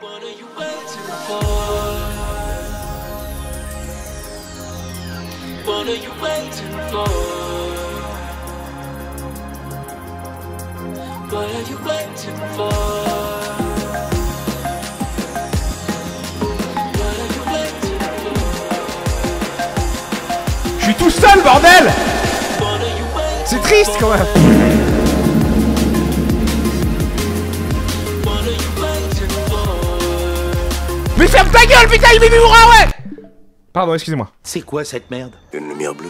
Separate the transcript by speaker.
Speaker 1: What are you waiting for? What are you waiting for? What are you waiting for? What are you waiting
Speaker 2: Je suis tout seul, bordel C'est triste quand même Mais ferme ta gueule, putain, il m'est ouais Pardon, excusez-moi.
Speaker 3: C'est quoi cette merde?
Speaker 4: Une lumière bleue.